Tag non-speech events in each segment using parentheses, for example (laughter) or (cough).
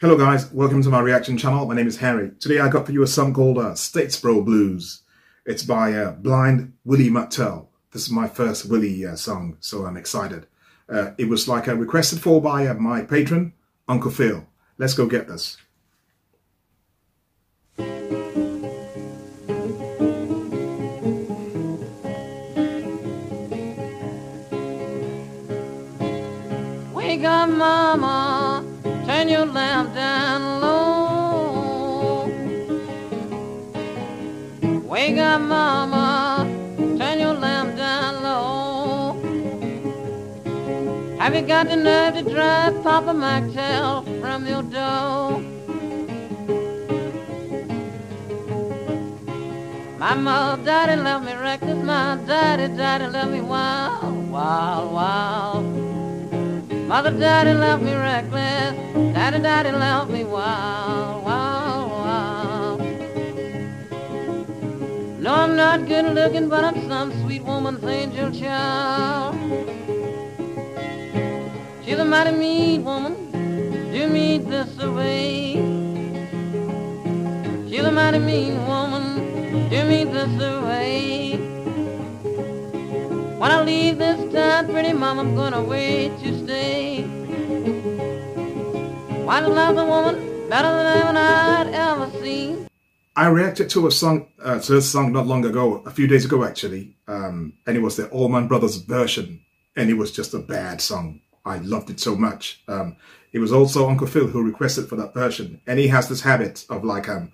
Hello guys, welcome to my reaction channel. My name is Harry. Today I got for you a song called uh, Statesboro Blues. It's by uh, Blind Willie McTell. This is my first Willie uh, song, so I'm excited. Uh, it was like uh, requested for by uh, my patron, Uncle Phil. Let's go get this. Wake up, mama, turn your lamp down low. Wake up, mama, turn your lamp down low. Have you got the nerve to drive Papa McTell from your door? My mother, daddy left me reckless, my daddy, daddy left me wild, wild, wild. Mother, daddy left me reckless. Daddy, daddy left me wild, wild, wild. No, I'm not good looking, but I'm some sweet woman's angel child. She's a mighty mean woman, do me this away. She's a mighty mean woman, do me this away. When I leave this town, pretty mama, I'm gonna wait to To love woman better than anyone I'd ever seen? I reacted to a song, uh, to this song not long ago, a few days ago actually, um, and it was the Allman Brothers version, and it was just a bad song. I loved it so much. Um, it was also Uncle Phil who requested for that version, and he has this habit of like, um,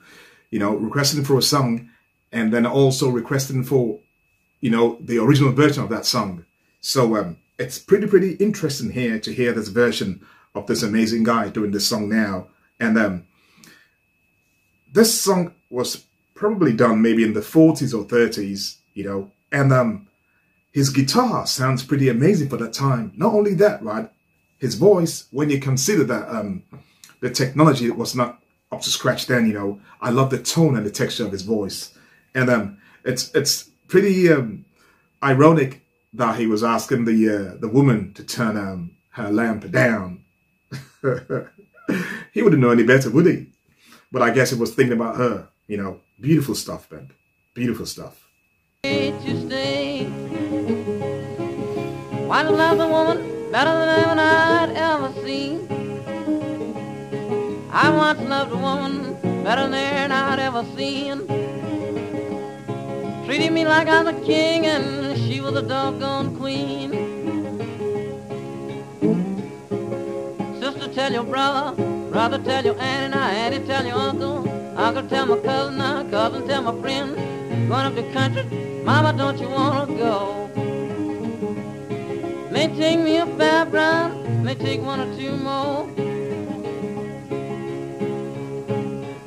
you know, requesting for a song, and then also requesting for you know, the original version of that song. So um, it's pretty, pretty interesting here to hear this version of this amazing guy doing this song now. And um, this song was probably done maybe in the 40s or 30s, you know, and um, his guitar sounds pretty amazing for that time. Not only that, right, his voice, when you consider that um, the technology was not up to scratch then, you know, I love the tone and the texture of his voice. And um, it's, it's pretty um, ironic that he was asking the uh, the woman to turn um, her lamp down. (laughs) he wouldn't know any better, would he? But I guess he was thinking about her. You know, beautiful stuff, Ben. Beautiful stuff. Why to love the woman better than I'd ever seen? I once loved a woman better than I'd ever seen. Treated me like I was a king and she was a doggone queen. Tell your brother, brother, tell your auntie, now auntie, tell your uncle, uncle, tell my cousin, now cousin, tell my friend. Going up the country, mama, don't you wanna go? May take me a fair brown, may take one or two more.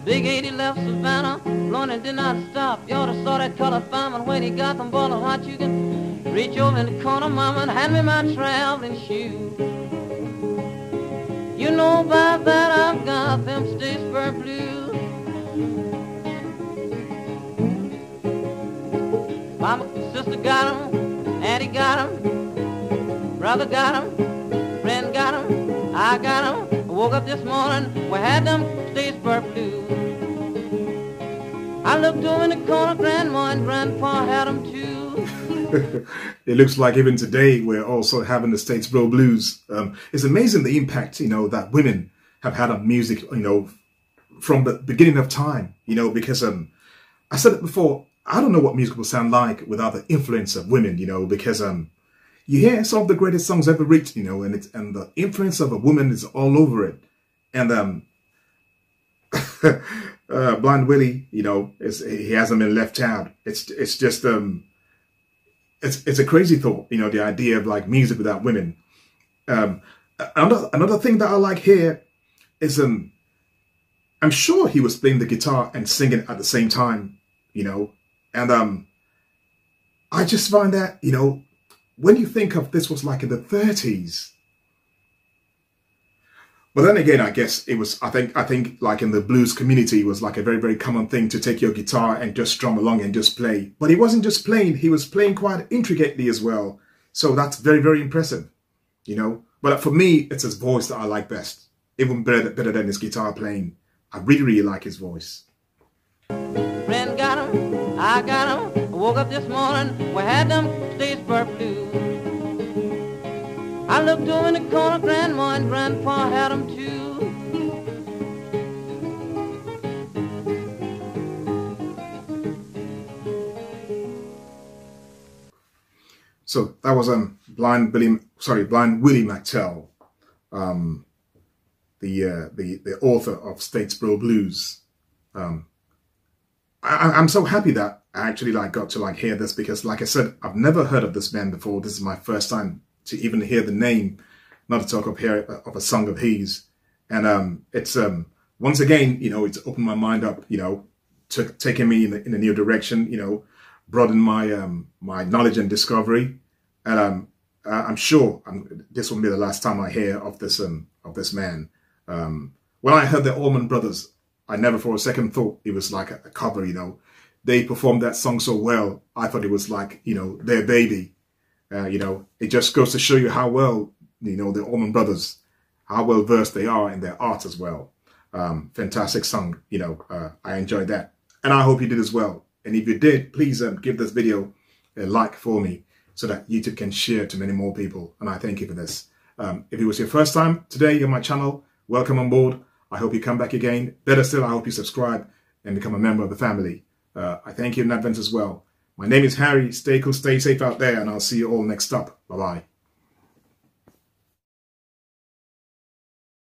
Big 80 left Savannah, blowing and did not stop. You oughta saw that colored fireman when he got them ball of hot. You can reach over in the corner, mama, and hand me my traveling shoes. You know by that I've got them Statesboro blues. Mama, sister got got 'em, auntie got 'em, brother got 'em, friend got 'em, I got 'em. I woke up this morning, we had them Statesboro blues. I looked over in the corner, Grandma and Grandpa had them too. (laughs) it looks like even today we're also having the Statesboro Blues. Um, it's amazing the impact, you know, that women have had on music, you know, from the beginning of time, you know, because um, I said it before, I don't know what music will sound like without the influence of women, you know, because um, you hear some of the greatest songs ever written, you know, and it's and the influence of a woman is all over it. And um, (laughs) uh, Blind Willie, you know, is he hasn't been left out. It's it's just um, it's it's a crazy thought, you know, the idea of like music without women. Um, another another thing that I like here is um, I'm sure he was playing the guitar and singing at the same time, you know, and um, I just find that you know, when you think of this was like in the 30s, but then again, I guess it was, I think, I think like in the blues community, it was like a very, very common thing to take your guitar and just strum along and just play. But he wasn't just playing, he was playing quite intricately as well. So that's very, very impressive, you know. But for me, it's his voice that I like best. even better, better than his guitar playing. I really, really like his voice. Friend got him, I got him. Woke up this morning, we had them blues. I looked over in the corner, Grandma and Grandpa had them too. So that was um blind Billy, sorry, blind Willie McTell, um, the uh, the the author of Statesboro Blues. Um, I, I'm so happy that I actually like got to like hear this because, like I said, I've never heard of this man before. This is my first time to even hear the name, not to talk of here of a song of his. And um, it's um, once again, you know, it's opened my mind up, you know, to taking me in, in a new direction, you know, broaden my um, my knowledge and discovery. And um, I'm sure I'm, this won't be the last time I hear of this um, of this man. Um, when I heard the Allman Brothers, I never for a second thought it was like a, a cover. You know, they performed that song so well. I thought it was like you know their baby. Uh, you know, it just goes to show you how well you know the Allman Brothers, how well versed they are in their art as well. Um, fantastic song. You know, uh, I enjoyed that, and I hope you did as well. And if you did, please um, give this video a like for me so that YouTube can share to many more people. And I thank you for this. Um, if it was your first time today on my channel, welcome on board. I hope you come back again. Better still, I hope you subscribe and become a member of the family. Uh, I thank you in advance as well. My name is Harry. Stay cool, stay safe out there, and I'll see you all next up. Bye-bye.